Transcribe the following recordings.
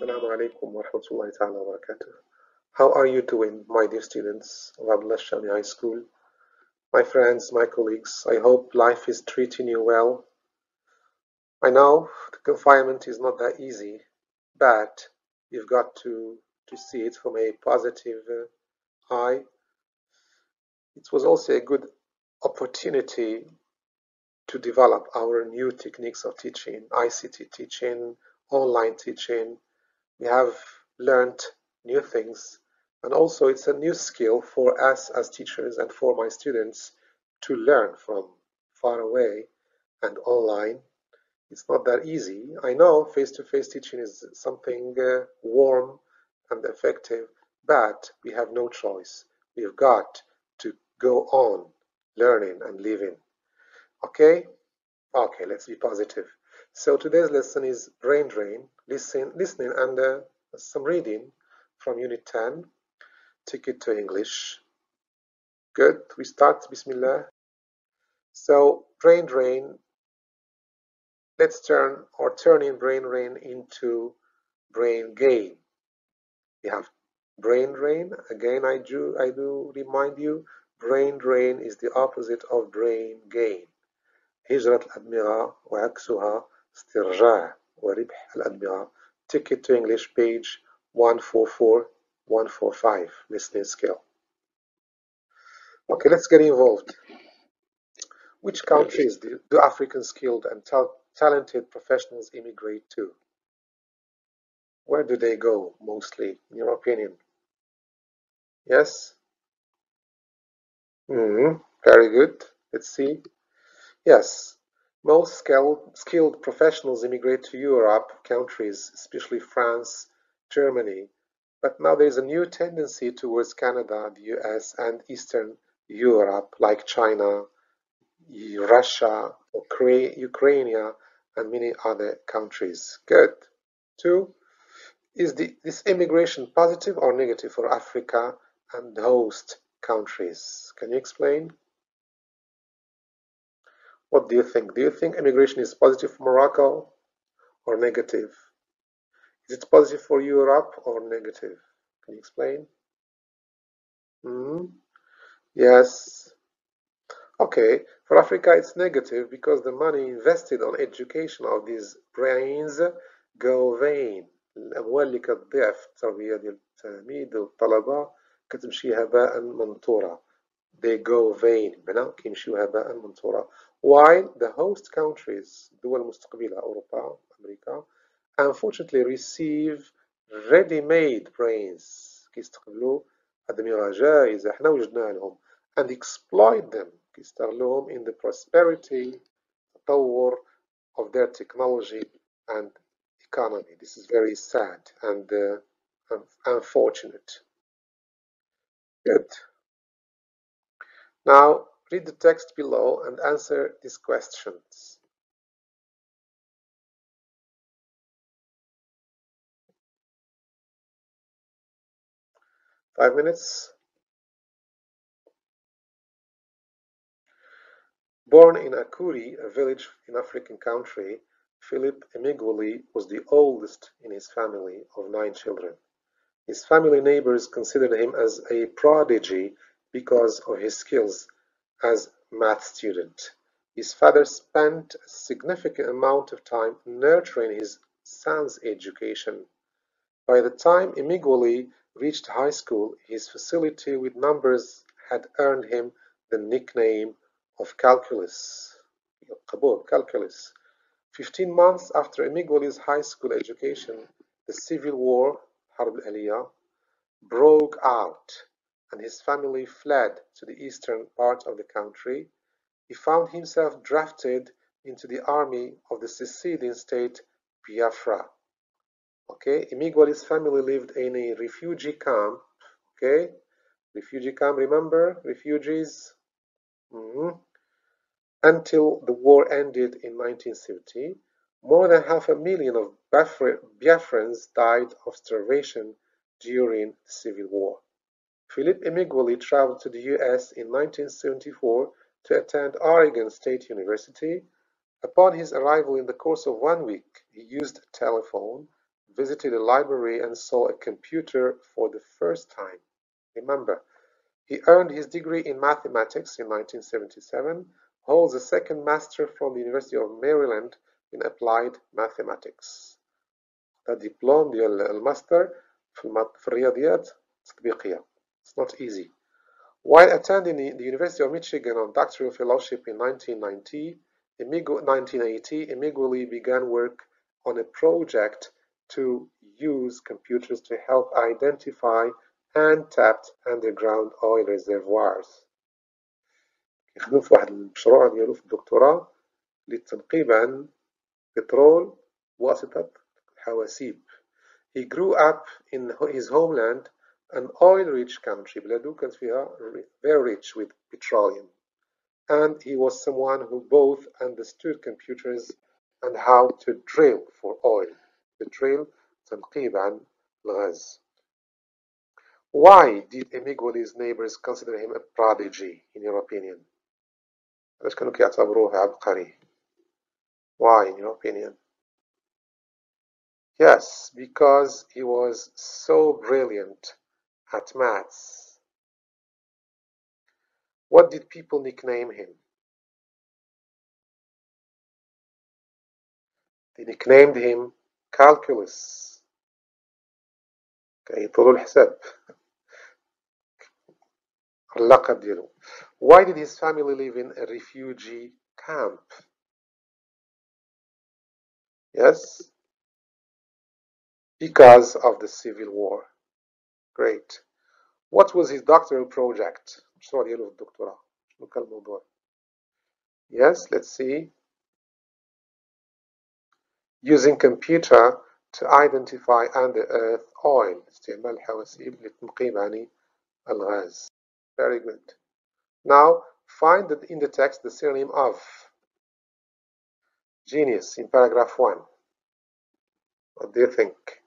Assalamu alaikum wa rahmatullahi ta'ala. How are you doing, my dear students of Abdullah Shami High School? My friends, my colleagues, I hope life is treating you well. I know the confinement is not that easy, but you've got to, to see it from a positive uh, eye. It was also a good opportunity to develop our new techniques of teaching, ICT teaching, online teaching. We have learned new things and also it's a new skill for us as teachers and for my students to learn from far away and online. It's not that easy. I know face-to-face -face teaching is something uh, warm and effective, but we have no choice. We've got to go on learning and living. Okay? Okay, let's be positive. So today's lesson is brain drain, listen, listening and uh, some reading from Unit 10. Take it to English. Good, we start, Bismillah. So brain drain, let's turn or turning brain drain into brain gain. We have brain drain, again I do, I do remind you, brain drain is the opposite of brain gain. هجرة الأدمغة وعكسها استرجاع وربح الأدمغة Ticket to English page 144 145 listening skill okay let's get involved which countries do, do African skilled and ta talented professionals immigrate to where do they go mostly in your opinion yes mm -hmm. very good let's see yes most skilled, skilled professionals immigrate to Europe countries, especially France, Germany, but now there's a new tendency towards Canada, the US, and Eastern Europe, like China, Russia, Ukraine, and many other countries. Good. Two, is the, this immigration positive or negative for Africa and host countries? Can you explain? What do you think? Do you think immigration is positive for Morocco or negative? Is it positive for Europe or negative? Can you explain? Mm Yes. Okay, for Africa it's negative because the money invested on education of these brains go vain الأموال اللي كتضيع في التربية ديال التلاميذ والطلبة كتمشي هباء منثورة they go vain بمعنى كيمشيو هباء منثورة while the host countries دول مستقبلة أوروبا أمريكا unfortunately receive ready-made brains كيستقبلوا أدمغة جاهزة احنا وجدناها لهم and exploit them كيستغلوهم in the prosperity تطور of their technology and economy. This is very sad and uh, unfortunate. Good. Now, read the text below and answer these questions. Five minutes. Born in Akure, a village in African country, Philip Emeagwali was the oldest in his family of nine children. His family neighbors considered him as a prodigy because of his skills as math student. His father spent a significant amount of time nurturing his son's education. By the time Emeagwali reached high school, his facility with numbers had earned him the nickname of calculus. calculus. Fifteen months after Emeagwali's high school education, the civil war, Harb al broke out and his family fled to the eastern part of the country, he found himself drafted into the army of the seceding state Biafra. Okay, Emeagwali's family lived in a refugee camp. Okay, refugee camp, remember? Refugees. Mm -hmm. Until the war ended in 1970, more than half a million of Biafrans died of starvation during the Civil War. Philip Emeagwali traveled to the U.S. in 1974 to attend Oregon State University. Upon his arrival in the course of one week, he used a telephone, visited a library and saw a computer for the first time. Remember, he earned his degree in mathematics in 1977, holds a second master from the University of Maryland in applied mathematics. The ديبلوم ديال master, في الرياضيات it's not easy. While attending the University of Michigan on doctoral fellowship in 1990, Emigo, 1980, Emeagwali began work on a project to use computers to help identify untapped underground oil reservoirs. he في واحد المشروع ديالو في الدكتوراه للتنقيب عن بترول بواسطة الحواسيب. He grew up in his homeland an oil-rich country. Belarusia are very rich with petroleum. And he was someone who both understood computers and how to drill for oil. The drill, تنقيب الغاز. Why did Emeagwali's neighbors consider him a prodigy, in your opinion? why in your opinion yes because he was so brilliant at maths. What did people nickname him? They nicknamed him Calculus. كيطولوا الحساب. اللقب ديالو. Why did his family live in a refugee camp? Yes, because of the civil war. Great. What was his doctoral project? المشروع ديالو في الدكتوراه. شنو كان الموضوع؟ Yes, let's see. Using computer to identify under earth oil. استعمال الحواسيب لتنقيب عن الغاز. Very good. Now, find the, in the text the synonym of genius in paragraph 1. What do you think?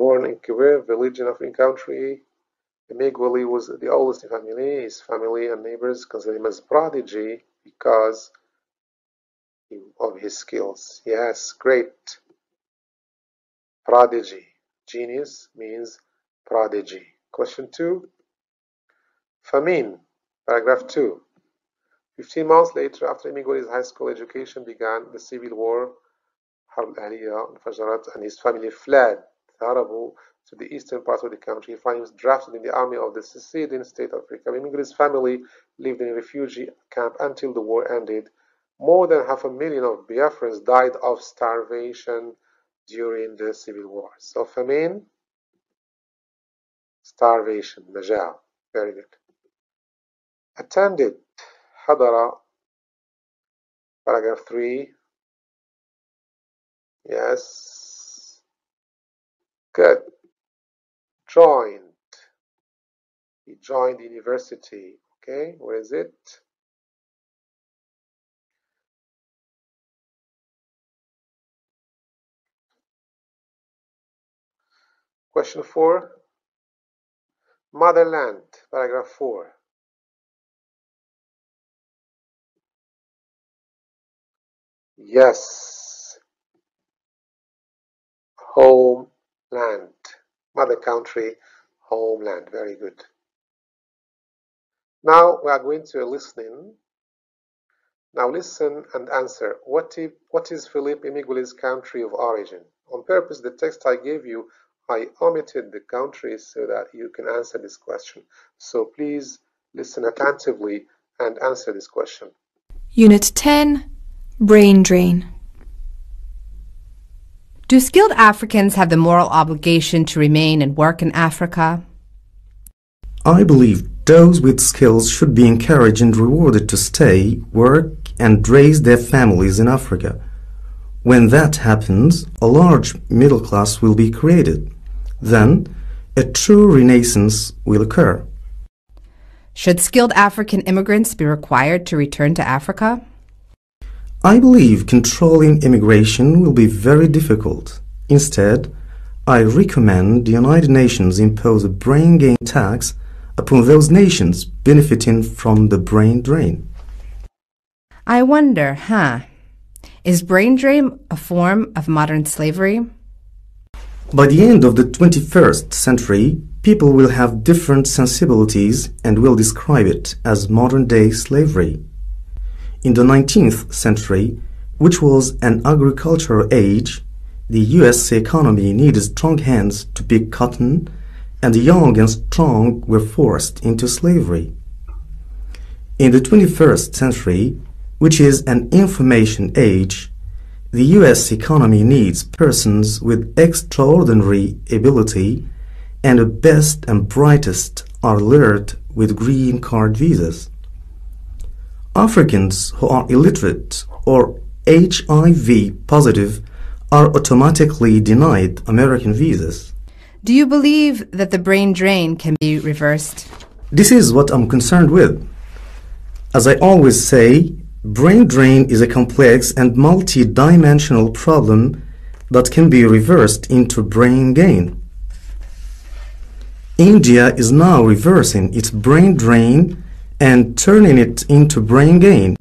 Born in Kivu, the region of in country, Emeagwali was the oldest in family. His family and neighbors consider him as prodigy because of his skills. He has great prodigy. Genius means prodigy. Question two. Famine, paragraph two. Fifteen months later, after Emeagwali's high school education began, the civil war, Harb al and his family fled Tarabu to the eastern part of the country. He was drafted in the army of the seceding state of Africa. Immigrant's family lived in a refugee camp until the war ended. More than half a million of Biafrans died of starvation during the civil war. So famine, starvation. Very good. Attended Hadara, paragraph 3. Yes, Good. Joined. He joined the university. Okay, where is it? Question 4. Motherland, paragraph 4. Yes. Homeland. Mother country, homeland. Very good. Now we are going to listening. Now listen and answer. What if, what is Philippe Emeagwali's country of origin? On purpose, the text I gave you, I omitted the countries so that you can answer this question. So please listen attentively and answer this question. Unit 10 Brain Drain. Do skilled Africans have the moral obligation to remain and work in Africa? I believe those with skills should be encouraged and rewarded to stay, work, and raise their families in Africa. When that happens, a large middle class will be created. Then, a true renaissance will occur. Should skilled African immigrants be required to return to Africa? I believe controlling immigration will be very difficult. Instead, I recommend the United Nations impose a brain gain tax upon those nations benefiting from the brain drain. I wonder, huh? Is brain drain a form of modern slavery? By the end of the 21st century, people will have different sensibilities and will describe it as modern day slavery. In the 19th century, which was an agricultural age, the US economy needed strong hands to pick cotton, and the young and strong were forced into slavery. In the 21st century, which is an information age, the US economy needs persons with extraordinary ability and the best and brightest are lured with green card visas. Africans who are illiterate or HIV positive are automatically denied American visas. Do you believe that the brain drain can be reversed? This is what I'm concerned with. As I always say, brain drain is a complex and multi-dimensional problem that can be reversed into brain gain. India is now reversing its brain drain and turning it into brain gain.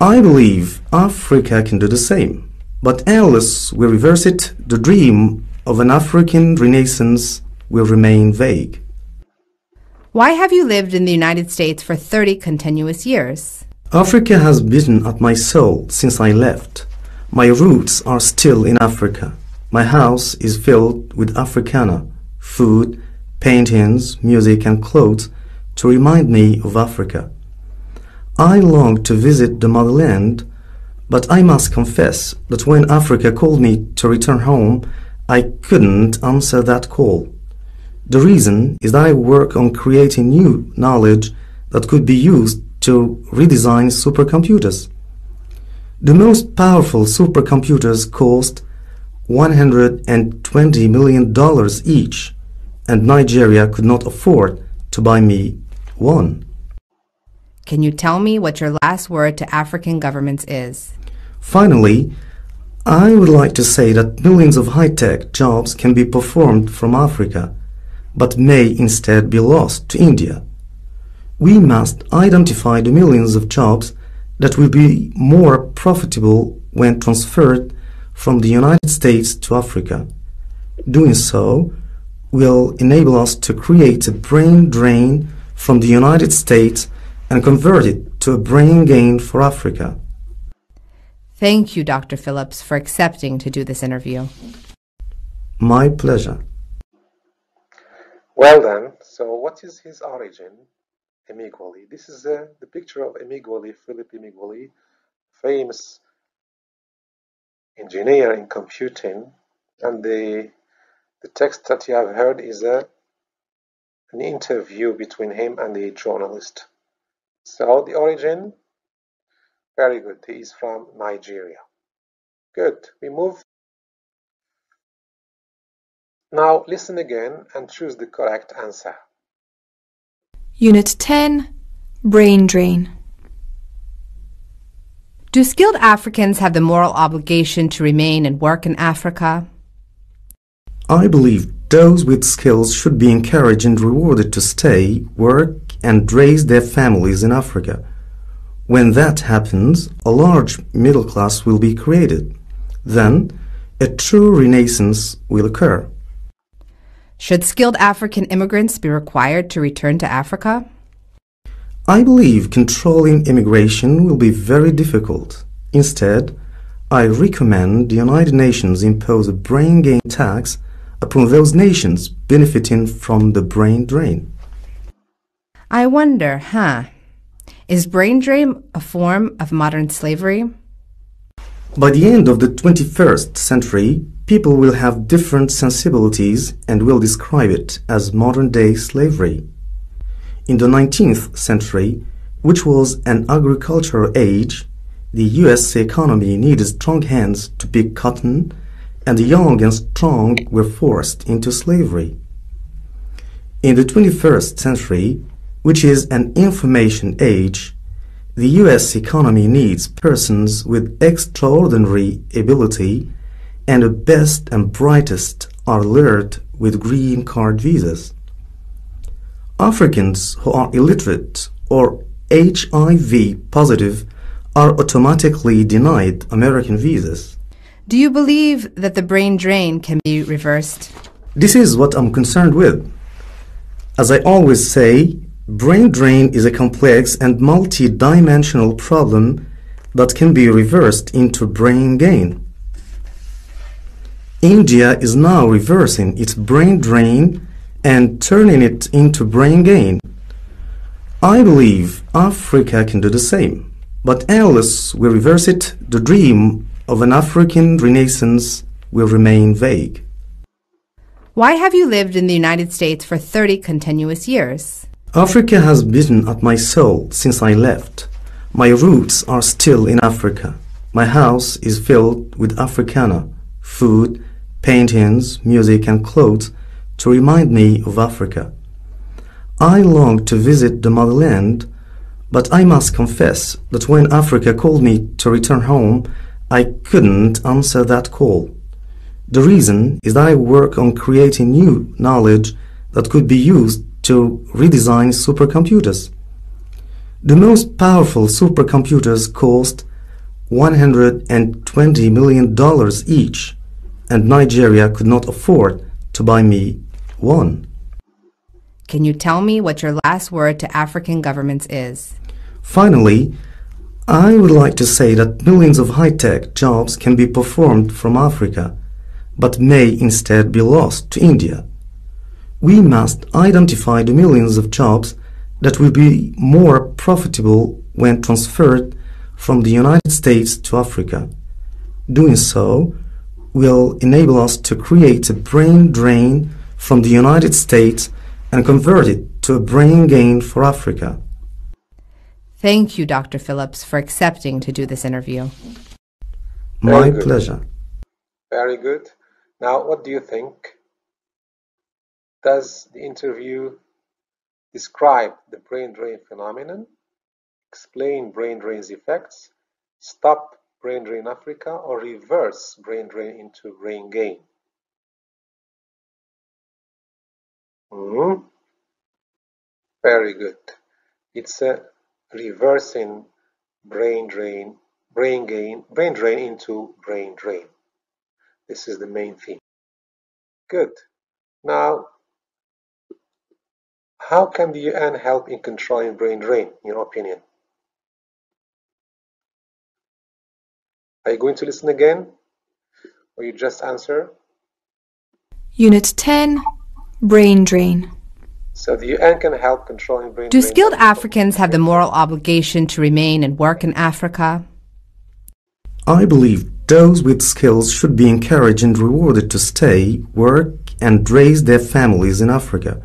I believe Africa can do the same. But unless we reverse it, the dream of an African renaissance will remain vague. Why have you lived in the United States for 30 continuous years? Africa has bitten at my soul since I left. My roots are still in Africa. My house is filled with Africana, food, paintings, music, and clothes to remind me of Africa. I long to visit the motherland, but I must confess that when Africa called me to return home, I couldn't answer that call. The reason is that I work on creating new knowledge that could be used to redesign supercomputers. The most powerful supercomputers cost $120 million each, and Nigeria could not afford to buy me one. Can you tell me what your last word to African governments is? Finally, I would like to say that millions of high-tech jobs can be performed from Africa, but may instead be lost to India. We must identify the millions of jobs that will be more profitable when transferred from the United States to Africa. Doing so will enable us to create a brain drain from the United States and convert it to a brain gain for Africa. Thank you, Dr. Phillips, for accepting to do this interview. My pleasure. Well then, so what is his origin? Emeagwali. This is uh, the picture of Emeagwali, Philip Emeagwali, famous engineer in computing. And the, the text that you have heard is a, an interview between him and a journalist. So the origin, very good. He is from Nigeria. Good. We move. Now listen again and choose the correct answer. Unit 10 Brain Drain. Do skilled Africans have the moral obligation to remain and work in Africa? I believe those with skills should be encouraged and rewarded to stay, work, and raise their families in Africa. When that happens, a large middle class will be created. Then, a true renaissance will occur. Should skilled African immigrants be required to return to Africa? I believe controlling immigration will be very difficult. Instead, I recommend the United Nations impose a brain gain tax upon those nations benefiting from the brain drain. I wonder, huh? Is brain drain a form of modern slavery? By the end of the 21st century, people will have different sensibilities and will describe it as modern day slavery. In the 19th century, which was an agricultural age, the US economy needed strong hands to pick cotton, and the young and strong were forced into slavery. In the 21st century, which is an information age, the US economy needs persons with extraordinary ability and the best and brightest are lured with green card visas. Africans who are illiterate or HIV positive are automatically denied American visas. Do you believe that the brain drain can be reversed? This is what I'm concerned with. As I always say, brain drain is a complex and multi-dimensional problem that can be reversed into brain gain. India is now reversing its brain drain and turning it into brain gain. I believe Africa can do the same, but unless we reverse it, the dream of an African renaissance will remain vague. Why have you lived in the United States for 30 continuous years? Africa has bitten at my soul since I left. My roots are still in Africa. My house is filled with Africana, food, paintings, music, and clothes to remind me of Africa. I long to visit the motherland, but I must confess that when Africa called me to return home, I couldn't answer that call. The reason is that I work on creating new knowledge that could be used to redesign supercomputers. The most powerful supercomputers cost $120 million each, and Nigeria could not afford to buy me one. Can you tell me what your last word to African governments is? Finally, I would like to say that millions of high-tech jobs can be performed from Africa, but may instead be lost to India. We must identify the millions of jobs that will be more profitable when transferred from the United States to Africa. Doing so will enable us to create a brain drain from the United States and convert it to a brain gain for Africa. Thank you, Dr. Phillips, for accepting to do this interview. My Very good. pleasure. Very good. Now, what do you think? Does the interview describe the brain drain phenomenon, explain brain drain's effects, stop brain drain Africa, or reverse brain drain into brain gain? Hmm. Very good. It's a reversing brain drain, brain gain, brain drain into brain drain. This is the main theme. Good. Now, how can the UN help in controlling brain drain, in your opinion? Are you going to listen again? Or you just answer? Unit 10 Brain Drain. So the UN can help controlling brain Do drain. skilled Africans have the moral obligation to remain and work in Africa? I believe those with skills should be encouraged and rewarded to stay, work, and raise their families in Africa.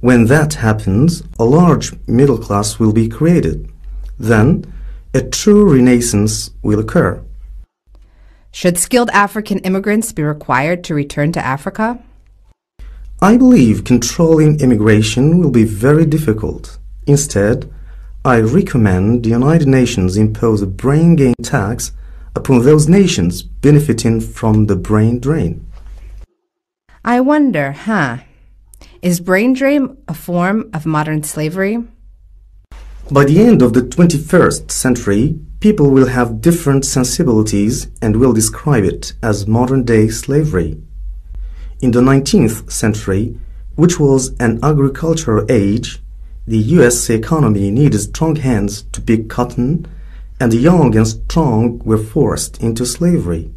When that happens, a large middle class will be created. Then, a true renaissance will occur. Should skilled African immigrants be required to return to Africa? I believe controlling immigration will be very difficult. Instead, I recommend the United Nations impose a brain gain tax upon those nations benefiting from the brain drain. I wonder, huh? Is brain drain a form of modern slavery? By the end of the 21st century, people will have different sensibilities and will describe it as modern day slavery. In the 19th century, which was an agricultural age, the US economy needed strong hands to pick cotton, and the young and strong were forced into slavery.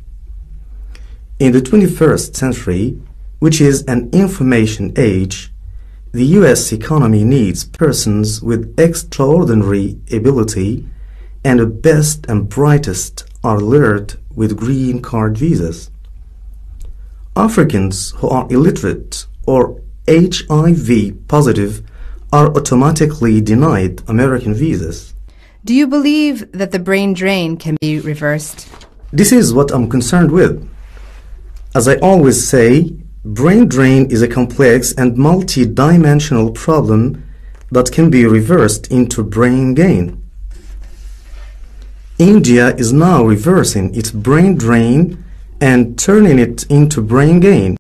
In the 21st century, which is an information age, the US economy needs persons with extraordinary ability, and the best and brightest are lured with green card visas. Africans who are illiterate or HIV positive are automatically denied American visas. Do you believe that the brain drain can be reversed? This is what I'm concerned with. As I always say, brain drain is a complex and multi-dimensional problem that can be reversed into brain gain. India is now reversing its brain drain and turning it into brain gain.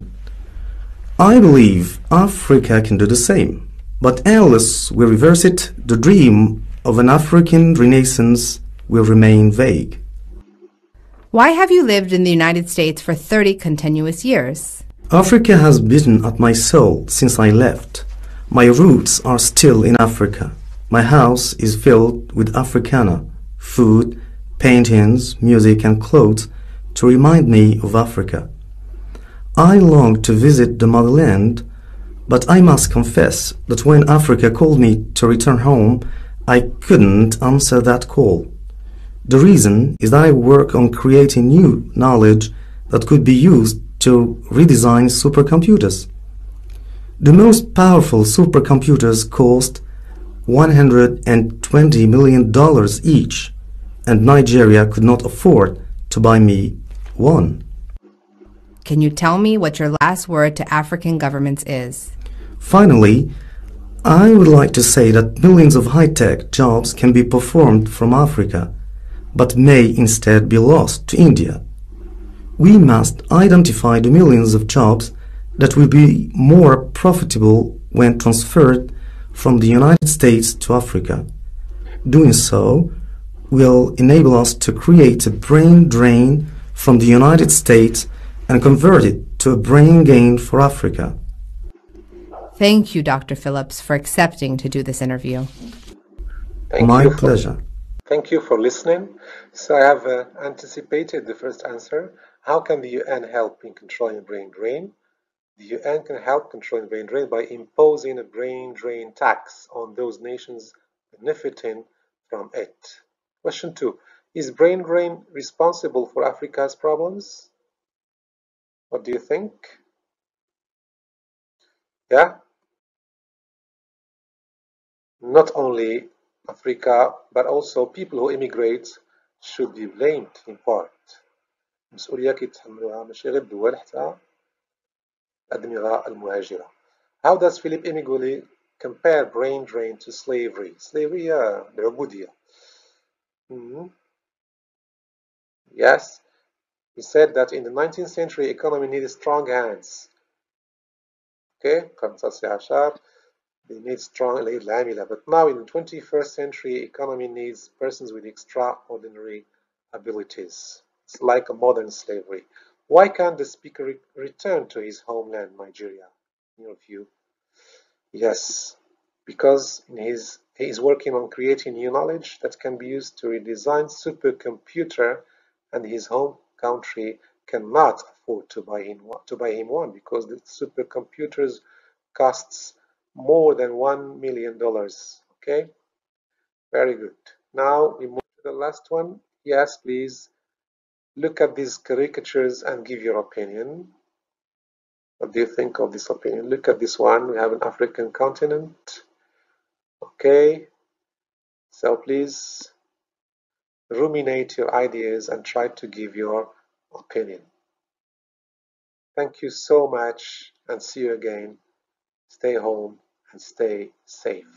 I believe Africa can do the same, but unless we reverse it, the dream of an African renaissance will remain vague. Why have you lived in the United States for 30 continuous years? Africa has bitten at my soul since I left. My roots are still in Africa. My house is filled with Africana, food, paintings, music, and clothes to remind me of Africa. I long to visit the motherland, but I must confess that when Africa called me to return home, I couldn't answer that call. The reason is that I work on creating new knowledge that could be used to redesign supercomputers. The most powerful supercomputers cost $120 million each, and Nigeria could not afford to buy me one. Can you tell me what your last word to African governments is? Finally, I would like to say that millions of high-tech jobs can be performed from Africa, but may instead be lost to India. We must identify the millions of jobs that will be more profitable when transferred from the United States to Africa. Doing so will enable us to create a brain drain from the United States and convert it to a brain gain for Africa. Thank you, Dr. Phillips, for accepting to do this interview. Thank My you for- pleasure. Thank you for listening. So I have uh, anticipated the first answer. How can the UN help in controlling brain drain? The UN can help controlling brain drain by imposing a brain drain tax on those nations benefiting from it. Question two, is brain drain responsible for Africa's problems? What do you think? Yeah? Not only Africa, but also people who immigrate should be blamed in part. How does Philip Emeagwali compare brain drain to slavery? Slavery هي العبودية. Mhm. Yes, he said that in the 19th century economy needed strong hands. Okay, القرن التاسع عشر they need strong اليد العاملة. But now in the 21st century economy needs persons with extraordinary abilities. It's like a modern slavery. Why can't the speaker re- return to his homeland, Nigeria, in your view? Yes, because in his, he is working on creating new knowledge that can be used to redesign supercomputer and his home country cannot afford to buy him one, to buy him one because the supercomputers costs more than one million dollars. Okay, very good. Now we move to the last one. Yes, please look at these caricatures and give your opinion. What do you think of this opinion? Look at this one. We have an African continent. Okay, so please ruminate your ideas and try to give your opinion. Thank you so much and see you again. Stay home and stay safe.